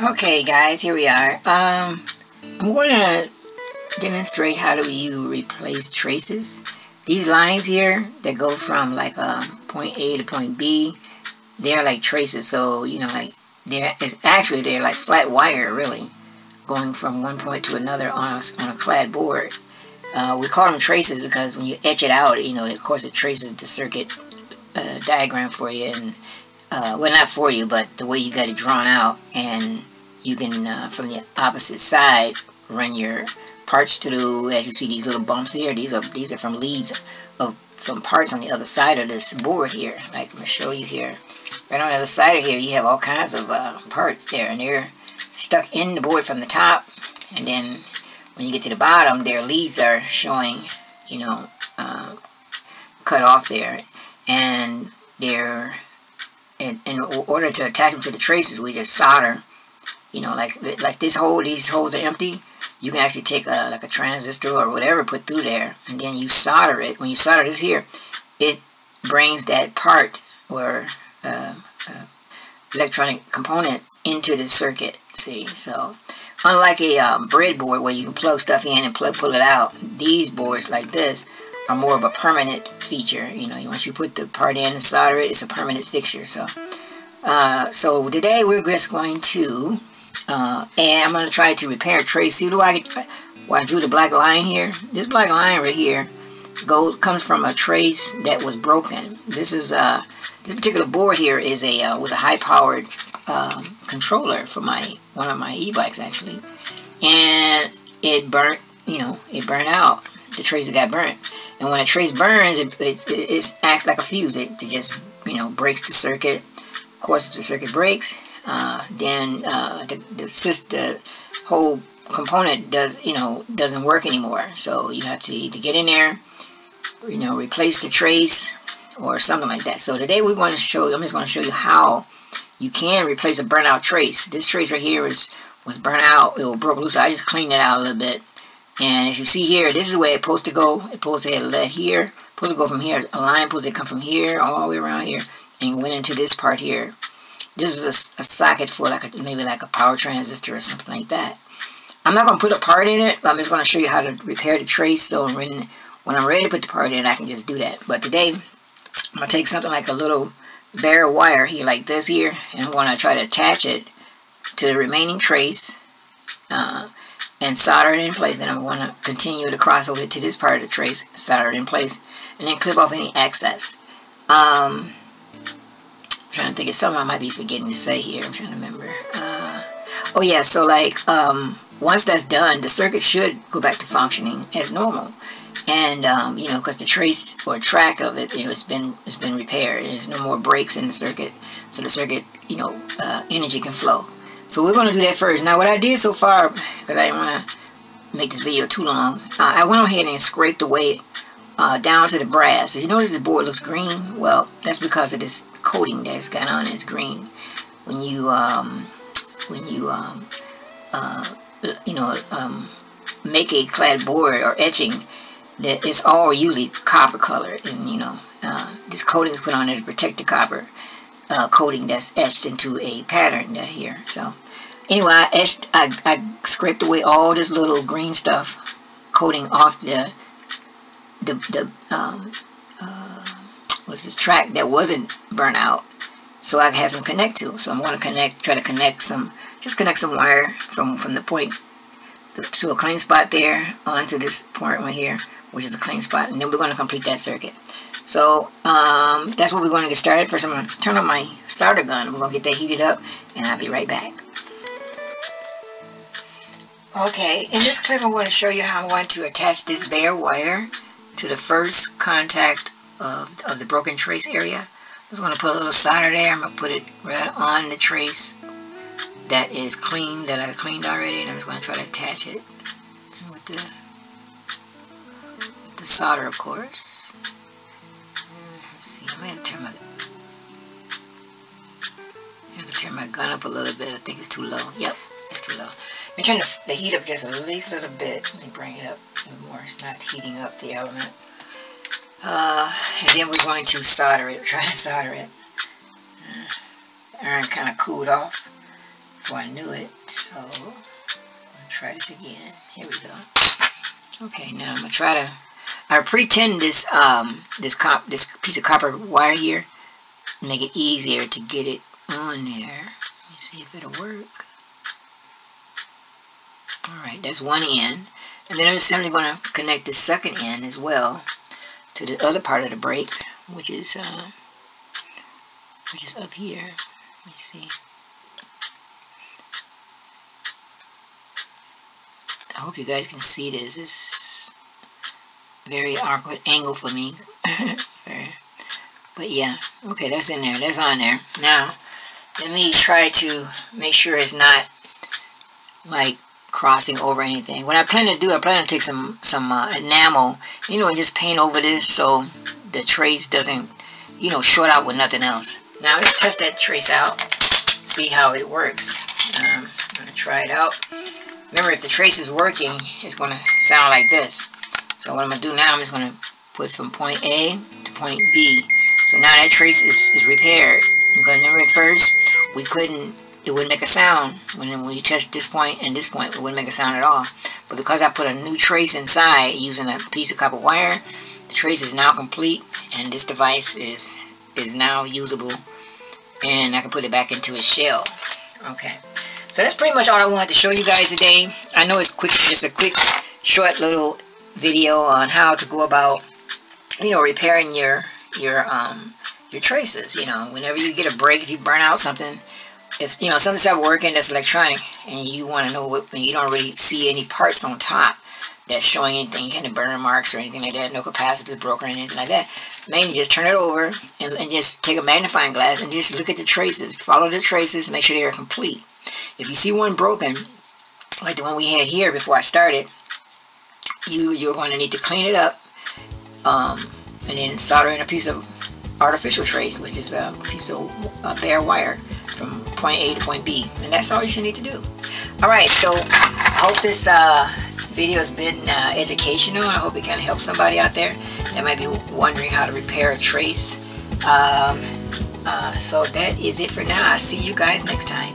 Okay guys, here we are. Um, I'm going to demonstrate how do you replace traces. These lines here that go from like uh, point A to point B, they're like traces. So, you know, like they're it's actually they're like flat wire really going from one point to another on a, on a clad board. Uh, we call them traces because when you etch it out, you know, of course it traces the circuit uh, diagram for you and uh, well not for you but the way you got it drawn out and you can uh, from the opposite side run your parts through as you see these little bumps here these are these are from leads of from parts on the other side of this board here. Like I'm gonna show you here. Right on the other side of here you have all kinds of uh, parts there and they're stuck in the board from the top and then when you get to the bottom their leads are showing you know uh, cut off there and they're in, in order to attach them to the traces we just solder you know, like like this hole, these holes are empty. You can actually take a, like a transistor or whatever, put through there, and then you solder it. When you solder this here, it brings that part or uh, uh, electronic component into the circuit. See, so unlike a um, breadboard where you can plug stuff in and plug pull it out, these boards like this are more of a permanent feature. You know, once you put the part in and solder it, it's a permanent fixture. So, uh, so today we're just going to uh, and I'm going to try to repair trace. See why I, why I drew the black line here? This black line right here goes comes from a trace that was broken. This is uh, this particular board here is a uh, was a high powered um, controller for my one of my e-bikes actually, and it burnt. You know, it burnt out. The trace got burnt, and when a trace burns, it, it, it, acts like a fuse. It, it just you know breaks the circuit. Of course, if the circuit breaks uh, then uh, the, the, the whole component does you know doesn't work anymore. So you have to either get in there you know replace the trace or something like that. So today we're going to show you I'm just going to show you how you can replace a burnout trace. This trace right here is was burnt out. It will broke loose. I just cleaned it out a little bit and as you see here this is where it's supposed to go it's supposed to let here supposed to go from here a line supposed to come from here all the way around here and went into this part here this is a, a socket for like a, maybe like a power transistor or something like that. I'm not going to put a part in it. I'm just going to show you how to repair the trace. So when, when I'm ready to put the part in, I can just do that. But today, I'm going to take something like a little bare wire here like this here. And I'm going to try to attach it to the remaining trace. Uh, and solder it in place. Then I'm going to continue to cross over to this part of the trace, solder it in place, and then clip off any excess. Um, I'm trying to think of something I might be forgetting to say here. I'm trying to remember. Uh, oh yeah, so like um, once that's done, the circuit should go back to functioning as normal. And um, you know, because the trace or track of it, you know, it's been it's been repaired. There's no more breaks in the circuit, so the circuit, you know, uh, energy can flow. So we're going to do that first. Now, what I did so far, because I didn't want to make this video too long, uh, I went ahead and scraped away uh, down to the brass. As you notice, this board looks green. Well, that's because of this coating that's got on it's green. When you um, when you um, uh, you know um, make a clad board or etching, that it's all usually copper colored, and you know uh, this coating is put on there to protect the copper uh, coating that's etched into a pattern that here. So anyway, I etched, I, I scraped away all this little green stuff coating off the the the um, was this track that wasn't burnt out so I had some connect to. So I'm going to connect, try to connect some, just connect some wire from, from the point to a clean spot there onto this point right here, which is a clean spot. And then we're going to complete that circuit. So um, that's what we're going to get started. First I'm going to turn on my solder gun. I'm going to get that heated up and I'll be right back. Okay, in this clip I want to show you how I'm going to attach this bare wire to the first contact of, of the broken trace area. I'm just going to put a little solder there. I'm going to put it right on the trace that is clean, that I cleaned already. And I'm just going to try to attach it with the, with the solder, of course. Let's see, I'm going to turn my, I have to turn my gun up a little bit. I think it's too low. Yep, it's too low. I'm turn the, the heat up just at least a little bit. Let me bring it up a little more. It's not heating up the element. Uh, and then we're going to solder it, try to solder it. Uh, iron kind of cooled off. before I knew it. So, I'll try this again. Here we go. Okay, now I'm gonna try to. I pretend this um this cop this piece of copper wire here make it easier to get it on there. Let me see if it'll work. Alright, that's one end. And then I'm simply going to connect the second end as well to the other part of the break, which is uh, which is up here. Let me see. I hope you guys can see this. It's very awkward angle for me. but yeah, okay, that's in there. That's on there. Now, let me try to make sure it's not like crossing over anything. What I plan to do, I plan to take some some uh, enamel, you know, and just paint over this so the trace doesn't, you know, short out with nothing else. Now let's test that trace out, see how it works. Um, I'm gonna try it out. Remember, if the trace is working, it's gonna sound like this. So what I'm gonna do now, I'm just gonna put from point A to point B. So now that trace is, is repaired. Because remember at first, we couldn't it wouldn't make a sound when, when you touch this point and this point it wouldn't make a sound at all. But because I put a new trace inside using a piece of copper wire the trace is now complete and this device is is now usable and I can put it back into its shell. Okay. So that's pretty much all I wanted to show you guys today. I know it's quick just a quick short little video on how to go about you know repairing your your um your traces. You know whenever you get a break if you burn out something if you know something's not working that's electronic and you want to know what and you don't really see any parts on top that's showing anything kind of burn marks or anything like that no capacitors broken or anything like that mainly just turn it over and, and just take a magnifying glass and just look at the traces. Follow the traces make sure they are complete. If you see one broken like the one we had here before I started you you're going to need to clean it up um, and then solder in a piece of artificial trace which is a piece of bare wire from point A to point B. And that's all you should need to do. Alright, so I hope this uh, video has been uh, educational. I hope it kind of helps somebody out there that might be wondering how to repair a trace. Um, uh, so that is it for now. I'll see you guys next time.